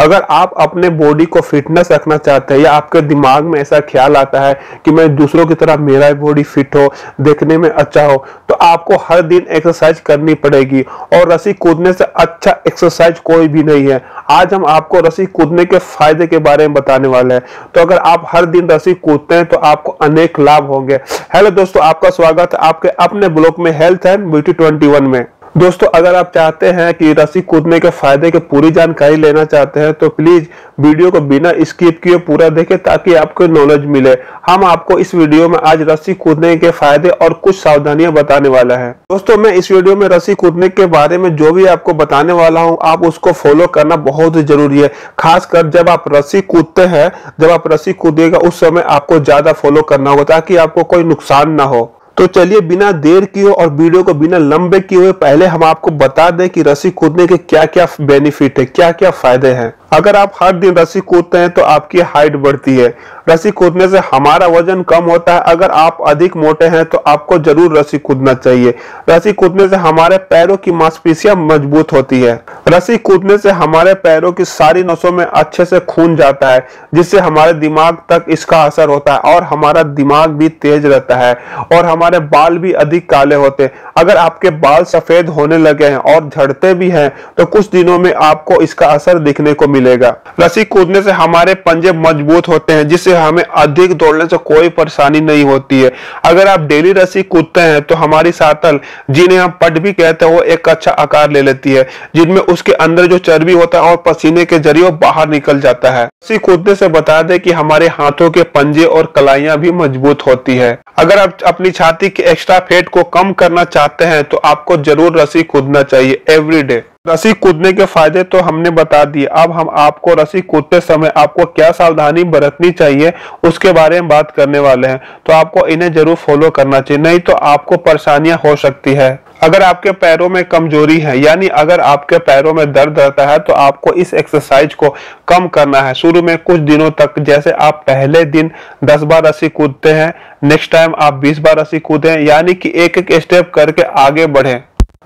अगर आप अपने बॉडी को फिटनेस रखना चाहते हैं या आपके दिमाग में ऐसा ख्याल आता है कि मैं दूसरों की तरह मेरा बॉडी फिट हो, देखने में अच्छा हो तो आपको हर दिन एक्सरसाइज करनी पड़ेगी। और रस्सी कूदने से अच्छा एक्सरसाइज कोई भी नहीं है। आज हम आपको रस्सी कूदने के फ़ायदे के बारे में बताने वाले हैं। तो अगर आप हर दिन रस्सी कूदते हैं तो आपको अनेक लाभ होंगे। हेलो दोस्तों, आपका स्वागत है आपके अपने ब्लॉग में हेल्थ एंड ब्यूटी ट्वेंटी में। दोस्तों, अगर आप चाहते हैं कि रस्सी कूदने के फ़ायदे की पूरी जानकारी लेना चाहते हैं तो प्लीज़ वीडियो को बिना स्किप किए पूरा देखें ताकि आपको नॉलेज मिले। हम आपको इस वीडियो में आज रस्सी कूदने के फ़ायदे और कुछ सावधानियाँ बताने वाला है। दोस्तों, मैं इस वीडियो में रस्सी कूदने के बारे में जो भी आपको बताने वाला हूँ, आप उसको फॉलो करना बहुत ही ज़रूरी है। खासकर जब आप रस्सी कूदते हैं, जब आप रस्सी कूदेगा, उस समय आपको ज़्यादा फॉलो करना होगा ताकि आपको कोई नुकसान ना हो। तो चलिए बिना देर किए और वीडियो को बिना लंबे किए हुए, पहले हम आपको बता दें कि रस्सी कूदने के क्या क्या बेनिफिट है क्या क्या फ़ायदे हैं। अगर आप हर दिन रस्सी कूदते हैं तो आपकी हाइट बढ़ती है। रस्सी कूदने से हमारा वज़न कम होता है। अगर आप अधिक मोटे हैं तो आपको ज़रूर रस्सी कूदना चाहिए। रस्सी कूदने से हमारे पैरों की मांसपेशियाँ मज़बूत होती है। रस्सी कूदने से हमारे पैरों की सारी नसों में अच्छे से खून जाता है, जिससे हमारे दिमाग तक इसका असर होता है और हमारा दिमाग भी तेज रहता है और हमारे बाल भी अधिक काले होते हैं। अगर आपके बाल सफ़ेद होने लगे हैं और झड़ते भी हैं तो कुछ दिनों में आपको इसका असर दिखने को मिले मिलेगा। रस्सी कूदने से हमारे पंजे मज़बूत होते हैं, जिससे हमें अधिक दौड़ने से कोई परेशानी नहीं होती है। अगर आप डेली रस्सी कूदते हैं तो हमारी सातल, जिन्हें हम पट भी कहते हैं, वो एक अच्छा आकार ले लेती है, जिनमें उसके अंदर जो चर्बी होता है और पसीने के ज़रिए बाहर निकल जाता है। रस्सी कूदने से बता दे कि हमारे हाथों के पंजे और कलाइयाँ भी मज़बूत होती है। अगर आप अपनी छाती के एक्स्ट्रा फेट को कम करना चाहते हैं तो आपको ज़रूर रस्सी कूदना चाहिए एवरी डे रस्सी कूदने के फ़ायदे तो हमने बता दिए। अब हम आपको रस्सी कूदते समय आपको क्या सावधानी बरतनी चाहिए, उसके बारे में बात करने वाले हैं। तो आपको इन्हें ज़रूर फॉलो करना चाहिए, नहीं तो आपको परेशानियाँ हो सकती है। अगर आपके पैरों में कमज़ोरी है, यानी अगर आपके पैरों में दर्द रहता है तो आपको इस एक्सरसाइज को कम करना है। शुरू में कुछ दिनों तक, जैसे आप पहले दिन 10 बार रस्सी कूदते हैं नेक्स्ट टाइम आप 20 बार रस्सी कूदें, यानी कि एक एक स्टेप करके आगे बढ़ें।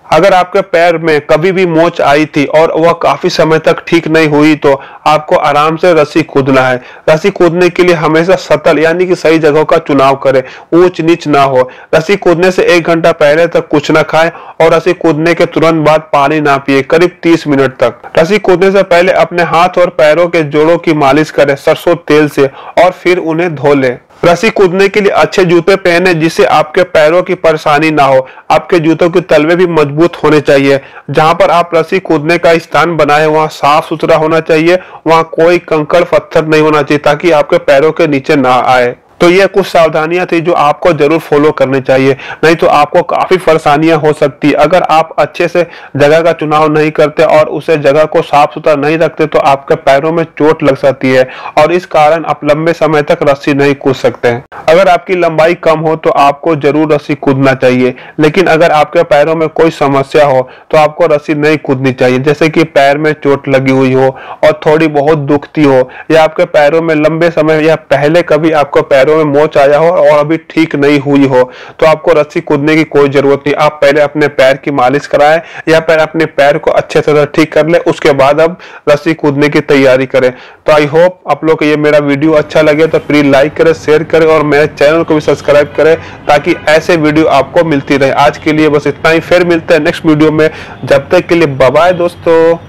अगर आपके पैर में कभी भी मोच आई थी और वह काफ़ी समय तक ठीक नहीं हुई तो आपको आराम से रस्सी कूदना है। रस्सी कूदने के लिए हमेशा सतल, यानी कि सही जगह का चुनाव करें। ऊंच नीच ना हो। रस्सी कूदने से एक घंटा पहले तक कुछ ना खाएँ और रस्सी कूदने के तुरंत बाद पानी ना पिए, करीब तीस मिनट तक। रस्सी कूदने से पहले अपने हाथ और पैरों के जोड़ों की मालिश करें सरसों तेल से और फिर उन्हें धो लें। रस्सी कूदने के लिए अच्छे जूते पहने जिससे आपके पैरों की परेशानी ना हो। आपके जूतों के तलवे भी मज़बूत होने चाहिए। जहाँ पर आप रस्सी कूदने का स्थान बनाए, वहाँ साफ़ सुथरा होना चाहिए। वहाँ कोई कंकड़ पत्थर नहीं होना चाहिए ताकि आपके पैरों के नीचे ना आए। तो ये कुछ सावधानियाँ थी जो आपको ज़रूर फॉलो करनी चाहिए। नहीं तो आपको काफ़ी परेशानियाँ हो सकती। अगर आप अच्छे से जगह का चुनाव नहीं करते और उसे जगह को साफ़ सुथरा नहीं रखते तो आपके पैरों में चोट लग सकती है और इस कारण आप लंबे समय तक रस्सी नहीं कूद सकते। अगर आपकी लंबाई कम हो तो आपको ज़रूर रस्सी कूदना चाहिए। लेकिन अगर आपके पैरों में कोई समस्या हो तो आपको रस्सी नहीं कूदनी चाहिए। जैसे कि पैर में चोट लगी हुई हो और थोड़ी बहुत दुखती हो, या आपके पैरों में लंबे समय या पहले कभी आपको पैर पैरों में मोच आया हो और अभी ठीक नहीं हुई हो तो आपको रस्सी कूदने की कोई ज़रूरत नहीं। आप पहले अपने पैर की मालिश कराएँ या फिर अपने पैर को अच्छे से ठीक कर ले, उसके बाद अब रस्सी कूदने की तैयारी करें। तो आई होप आप लोग ये मेरा वीडियो अच्छा लगे तो प्लीज़ लाइक करें शेयर करें और मेरे चैनल को भी सब्सक्राइब करें, ताकि ऐसे वीडियो आपको मिलती रहे। आज के लिए बस इतना ही, फिर मिलते हैं नेक्स्ट वीडियो में। जब तक के लिए बाय दोस्तों।